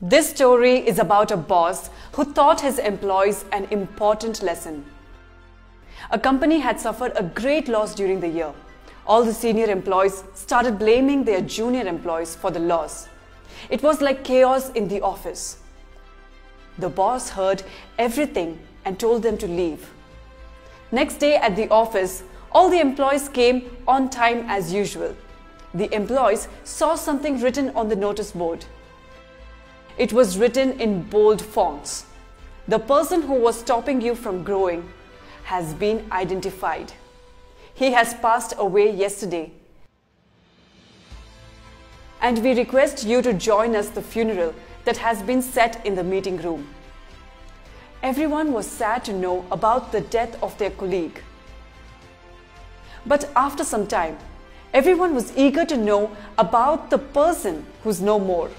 This story is about a boss who taught his employees an important lesson. A company had suffered a great loss during the year. All the senior employees started blaming their junior employees for the loss. It was like chaos in the office. The boss heard everything and told them to leave. Next day at the office, all the employees came on time as usual. The employees saw something written on the notice board. It was written in bold fonts. The person who was stopping you from growing has been identified. He has passed away yesterday. And we request you to join us the funeral that has been set in the meeting room. Everyone was sad to know about the death of their colleague. But after some time, everyone was eager to know about the person who's no more.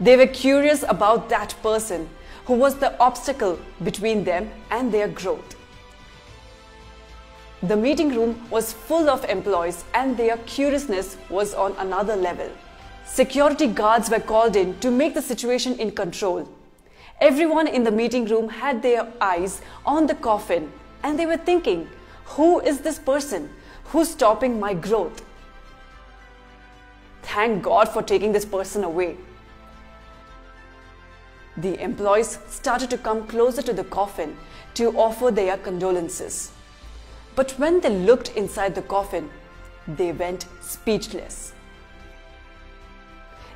They were curious about that person who was the obstacle between them and their growth. The meeting room was full of employees and their curiousness was on another level. Security guards were called in to make the situation in control. Everyone in the meeting room had their eyes on the coffin and they were thinking, who is this person who's stopping my growth? Thank God for taking this person away. The employees started to come closer to the coffin to offer their condolences. But when they looked inside the coffin, they went speechless.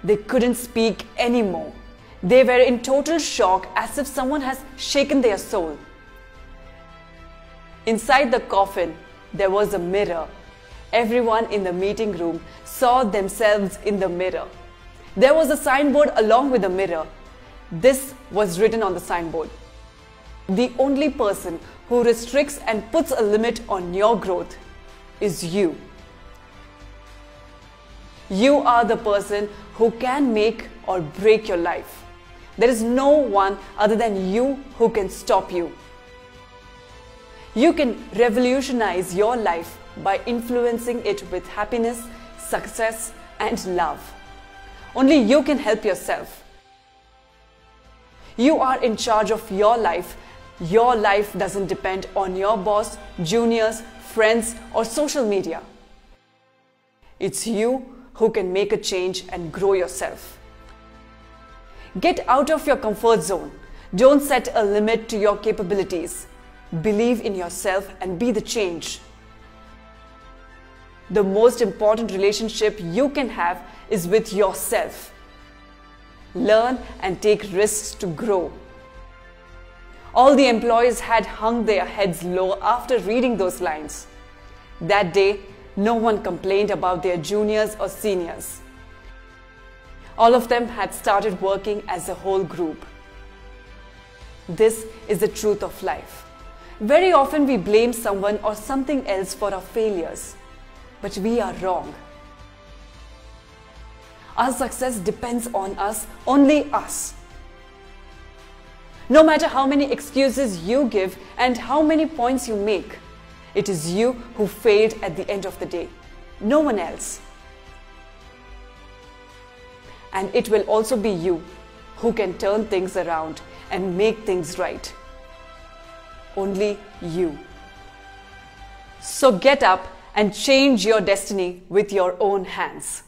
They couldn't speak anymore. They were in total shock as if someone has shaken their soul. Inside the coffin, there was a mirror. Everyone in the meeting room saw themselves in the mirror. There was a signboard along with the mirror this was written on the signboard. The only person who restricts and puts a limit on your growth is you. You are the person who can make or break your life. There is no one other than you who can stop you. You can revolutionize your life by influencing it with happiness, success, and love. Only you can help yourself. You are in charge of your life. Your life doesn't depend on your boss, juniors, friends, or social media. It's you who can make a change and grow yourself. Get out of your comfort zone. Don't set a limit to your capabilities. Believe in yourself and be the change. The most important relationship you can have is with yourself learn and take risks to grow. All the employees had hung their heads low after reading those lines. That day, no one complained about their juniors or seniors. All of them had started working as a whole group. This is the truth of life. Very often we blame someone or something else for our failures, but we are wrong. Our success depends on us, only us. No matter how many excuses you give and how many points you make, it is you who failed at the end of the day, no one else. And it will also be you who can turn things around and make things right. Only you. So get up and change your destiny with your own hands.